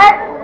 Hey!